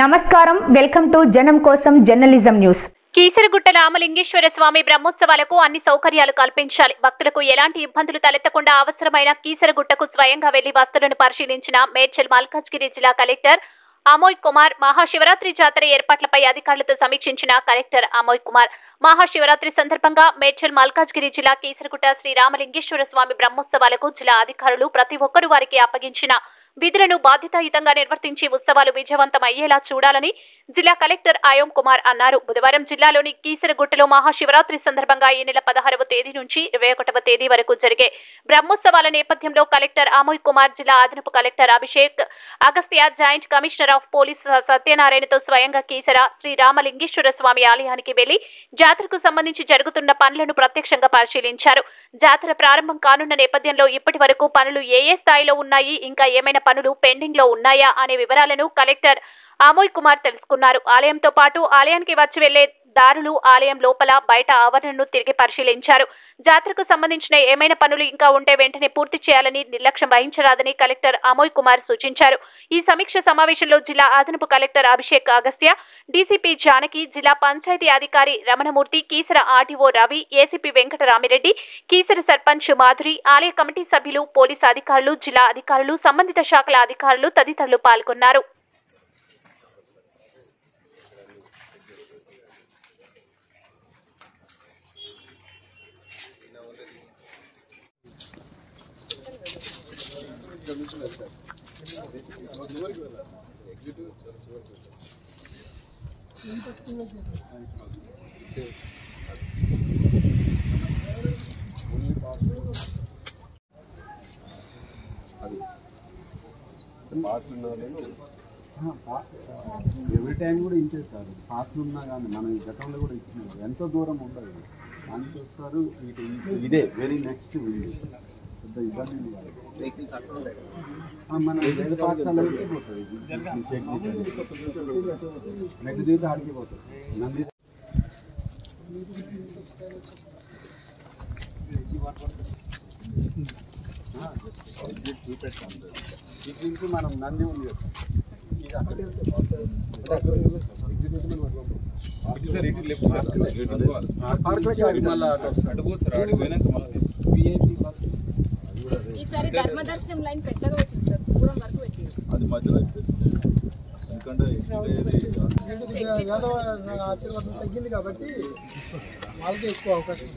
నమస్కారం. Welcome to జనం కోసం జర్నలిజం న్యూస్. కీసరగుట్ట రామలింగేశ్వర స్వామి బ్రహ్మోత్సవాలకు అన్ని సౌకర్యాలు కల్పించాలి. భక్తులకు ఎలాంటి ఇబ్బందులు తలెత్తకుండా అవసరమైన కీసరగుట్టకు స్వయంగా వెళ్ళి వస్తువులను పరిశీలించిన మేడ్చల్ మల్కాజ్గిరి జిల్లా కలెక్టర్ అమోయ్ కుమార్ మహాశివరాత్రి జాతర ఏర్పాట్లపై అధికారులతో సమీక్షించిన కలెక్టర్ అమోయ్ కుమార్. మహాశివరాత్రి సందర్భంగా మేడ్చల్ మల్కాజ్గిరి జిల్లా కీసరగుట్ట శ్రీ రామలింగేశ్వర స్వామి బ్రహ్మోత్సవాలకు జిల్లా అధికారులు ప్రతి ఒక్కరు వారికి అప్పగించిన విధులను బాధ్యతాయుతంగా నిర్వర్తించి ఉత్సవాలు విజయవంతం అయ్యేలా చూడాలని జిల్లా కలెక్టర్ అయోం కుమార్ అన్నారు. బుధవారం జిల్లాలోని కీసరగుట్టలో మహాశివరాత్రి సందర్భంగా ఈ నెల పదహారవ తేదీ నుంచి ఇరవై ఒకటవ తేదీ వరకు జరిగే బ్రహ్మోత్సవాల నేపథ్యంలో కలెక్టర్ అమోయ్ కుమార్ జిల్లా అదనపు collector Abhishek Agastya joint commissioner of police సత్యనారాయణతో స్వయంగా కీసర శ్రీ రామలింగేశ్వర స్వామి ఆలయానికి వెళ్ళి జాతరకు సంబంధించి జరుగుతున్న పనులను ప్రత్యక్షంగా పరిశీలించారు. జాతర ప్రారంభం కానున్న నేపథ్యంలో ఇప్పటి వరకు పనులు ఏ ఏ స్థాయిలో ఉన్నాయి ఇంకా ఏమైనా పనులు పెండింగ్లో ఉన్నాయా అనే వివరాలను కలెక్టర్ అమోయ్ కుమార్ తెలుసుకున్నారు. ఆలయంతో పాటు ఆలయానికి వచ్చి వెళ్ళే దారులు ఆలయం లోపల బయట ఆవరణను తిరిగి పరిశీలించారు. జాతరకు సంబంధించిన ఏమైనా పనులు ఇంకా ఉంటే వెంటనే పూర్తి చేయాలని నిర్లక్ష్యం వహించరాదని కలెక్టర్ అమోయ్ కుమార్ సూచించారు. ఈ సమీక్ష సమావేశంలో జిల్లా అదనపు కలెక్టర్ అభిషేక్ అగస్త్య డీసీపీ జానకి జిల్లా పంచాయతీ అధికారి రమణమూర్తి కీసర ఆర్డీఓ రవి ఏసీపీ వెంకటరామిరెడ్డి కీసర సర్పంచ్ మాధురి ఆలయ కమిటీ సభ్యులు పోలీసు అధికారులు జిల్లా అధికారులు సంబంధిత శాఖల అధికారులు తదితరులు పాల్గొన్నారు. ఎవ్రీ టైం కూడా ఇచ్చేస్తారు. ఫాస్ట్ ఉన్నా కానీ మనం ఈ గతంలో కూడా ఇచ్చినారు ఎంతో దూరం ఉండదు. దానికి వస్తారు ఇదే వెరీ నెక్స్ట్ వీడియో. పెద్ద ఇబ్బంది ఏం కాదు. ఆ, మన వేద పాఠశాలకి పోతుంది నెక్స్ట్ దీంతో ఆడికి పోతుంది నంది చూపెట్టాను ఇటు నుంచి మనం నంది ఉంది కదా ఇది అక్కడికి సార్ ఇటు లెఫ్ట్ సార్ పార్కులకి అది మళ్ళా అటు వస్తుంది. అటు పో సార్ అటు పోయినాక మళ్ళీ విఐపి బస్ ఈసారి ధర్మదర్శనం లైన్ పెద్దగా పెట్టింది సార్. దూరం వరకు పెట్టింది. అది మధ్యలో ఎందుకంటే తగ్గింది కాబట్టి వాళ్ళకి ఎక్కువ అవకాశం.